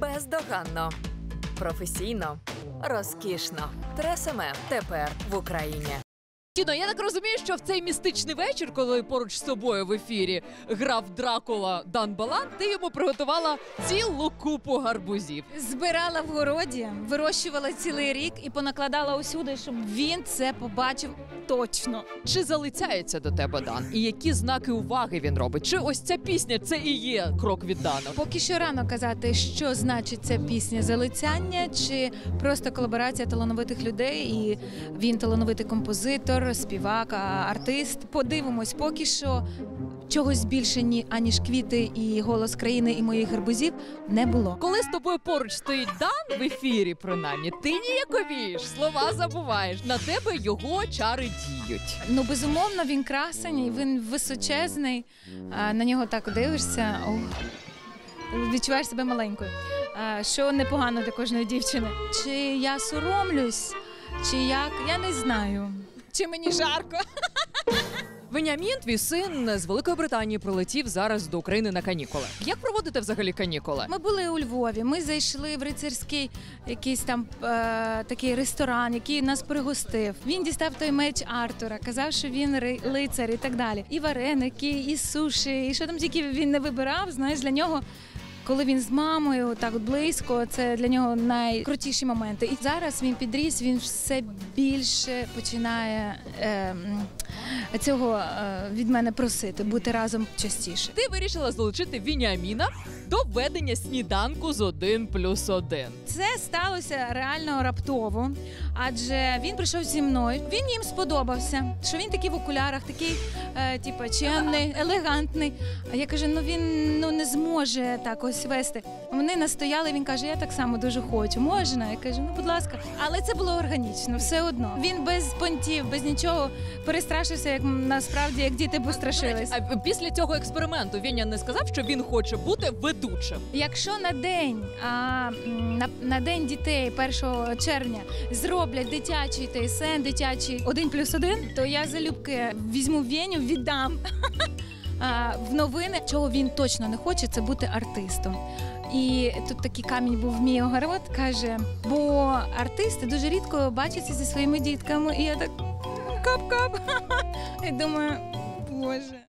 Бездоганно, професійно, розкішно. Тресеме тепер в Україні. Тіно, я так розумію, що в цей містичний вечір, коли поруч з собою в ефірі грав Дракула Дан Балан, ти йому приготувала цілу купу гарбузів. Збирала в городі, вирощувала цілий рік і понакладала усюди, щоб він це побачив точно. Чи залицяється до тебе Дан? І які знаки уваги він робить? Чи ось ця пісня це і є крок від Дана? Поки що рано казати, що значить ця пісня залицяння, чи просто колаборація талановитих людей, і він талановитий композитор, співак, артист. Подивимось, поки що чогось більше ні аніж квіти і голос країни і моїх гарбузів не було. Коли з тобою поруч стоїть Дан в ефірі, принаймні, ти ніяковієш, слова забуваєш. На тебе його чари діють. Ну, безумовно, він красень, він височезний. На нього так дивишся. Ох, відчуваєш себе маленькою. Що непогано для кожної дівчини. Чи я соромлюсь, чи як, я не знаю. Чи мені жарко? Венямін, твій син з Великої Британії прилетів зараз до України на канікули. Як проводите взагалі канікули? Ми були у Львові. Ми зайшли в рицарський якийсь там е, такий ресторан, який нас пригостив. Він дістав той меч Артура, казав, що він ри- лицар і так далі. І вареники, і суші, і що там тільки він не вибирав. Знаєш, для нього. Коли він з мамою так близько, це для нього найкрутіші моменти. І зараз він підріс, він все більше починає е, цього е, від мене просити, бути разом частіше. Ти вирішила залучити Вініаміна до ведення сніданку з 1 плюс 1. Це сталося реально раптово, адже він прийшов зі мною. Він їм сподобався, що він такий в окулярах, такий, е, типу, чемний, елегантний. А я кажу, ну він ну не зможе так ось вести. Вони настояли. Він каже, я так само дуже хочу. Можна? Я кажу, ну будь ласка, але це було органічно, все одно. Він без понтів, без нічого перестрашився, як насправді як діти б страшились. А після цього експерименту Віня не сказав, що він хоче бути ведучим. Якщо на день а, на, на день дітей 1 червня зроблять дитячий ТСН, дитячий 1 плюс 1, то я залюбки візьму Веню, віддам в новини. Чого він точно не хоче, це бути артистом. І тут такий камінь був мій огород, каже, бо артисти дуже рідко бачаться зі своїми дітками. І я так кап-кап. І думаю, боже.